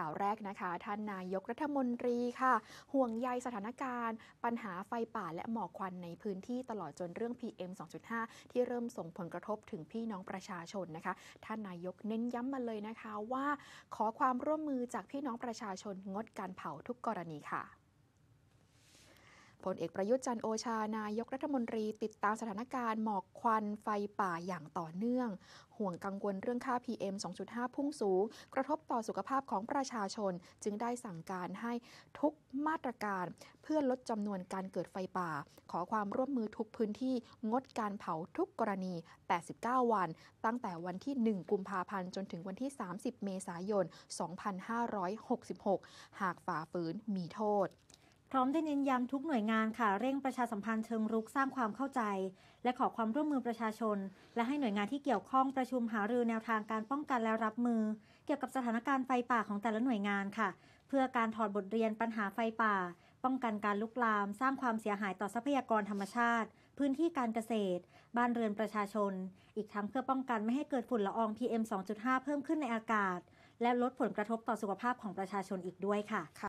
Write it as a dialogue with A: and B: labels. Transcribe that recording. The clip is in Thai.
A: ข่าวแรกนะคะ ท่านนายกรัฐมนตรีค่ะ ห่วงใยสถานการณ์ ปัญหาไฟป่าและหมอกควันในพื้นที่ตลอดจนเรื่อง PM 2.5 ที่เริ่มส่งผลกระทบถึงพี่น้องประชาชนนะคะ ท่านนายกเน้นย้ำมาเลยนะคะว่า ขอความร่วมมือจากพี่น้องประชาชนงดการเผาทุกกรณีค่ะ พลเอกประยุทธ์จันโอชานายกรัฐมนตรีติดตามสถานการณ์หมอกควันไฟป่าอย่างต่อเนื่อง ห่วงกังวลเรื่องค่า PM 2.5 พุ่งสูง กระทบต่อสุขภาพของประชาชน จึงได้สั่งการให้ทุกมาตรการเพื่อลดจำนวนการเกิดไฟป่า ขอความร่วมมือทุกพื้นที่งดการเผาทุกกรณี 89 วัน ตั้งแต่วันที่ 1 กุมภาพันธ์จนถึงวันที่ 30 เมษายน 2566 หากฝ่าฝืนมีโทษ
B: พร้อมได้เน้นย้ำทุกหน่วยงานค่ะ เร่งประชาสัมพันธ์เชิงรุกสร้างความเข้าใจ และขอความร่วมมือประชาชน และให้หน่วยงานที่เกี่ยวข้องประชุมหารือแนวทางการป้องกันและรับมือ เกี่ยวกับสถานการณ์ไฟป่าของแต่ละหน่วยงานค่ะ เพื่อการถอดบทเรียนปัญหาไฟป่า ป้องกันการลุกลาม สร้างความเสียหายต่อทรัพยากรธรรมชาติ พื้นที่การเกษตร บ้านเรือนประชาชน อีกทั้งเพื่อป้องกันไม่ให้เกิดฝุ่นละออง PM 2.5 เพิ่มขึ้นในอากาศ และลดผลกระทบต่อสุขภาพของประชาชนอีกด้วยค่ะ